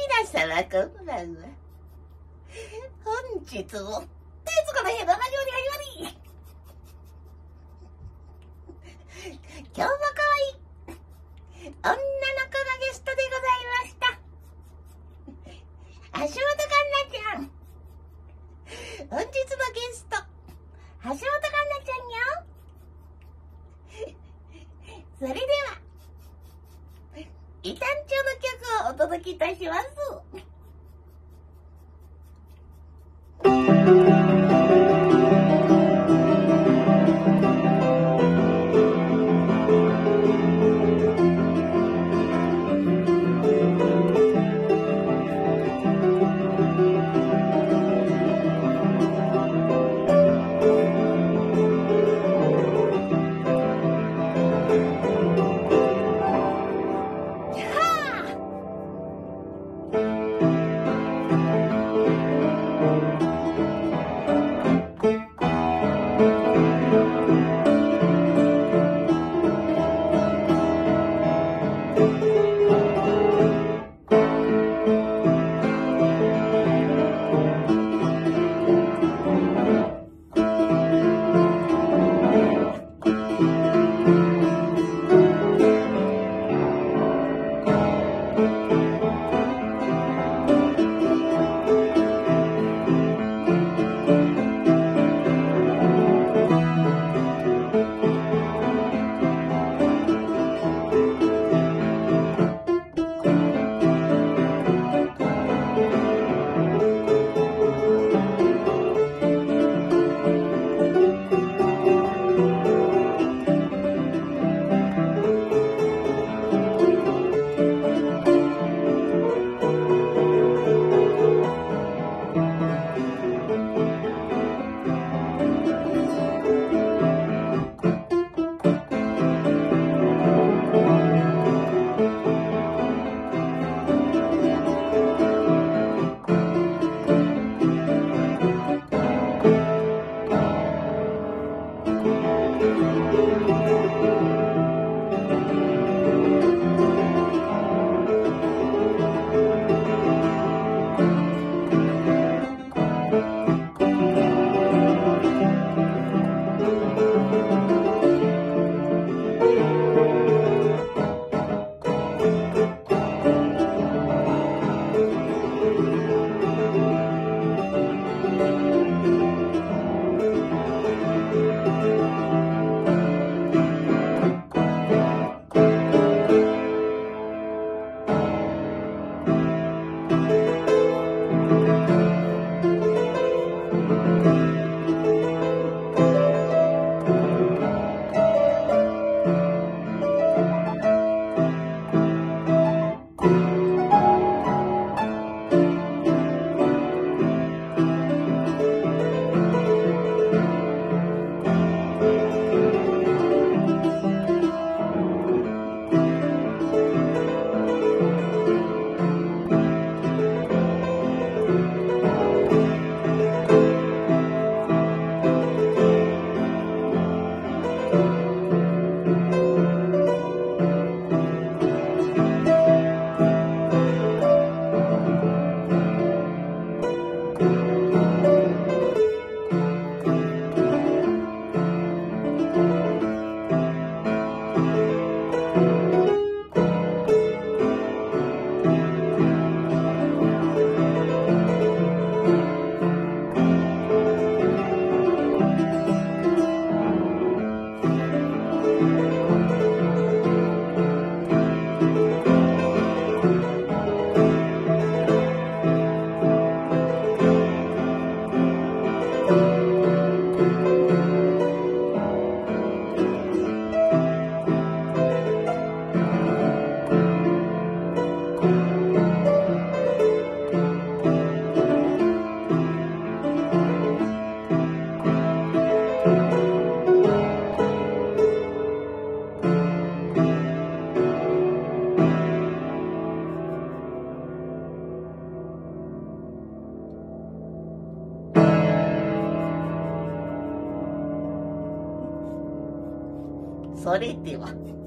皆様こんばんは。本日も、徹子の部屋の始まり始まり。今日も可愛い女の子がゲストでございました。橋本環奈ちゃん。本日のゲスト、橋本環奈ちゃんよ。それでは、異端調の届けいたします。それでは。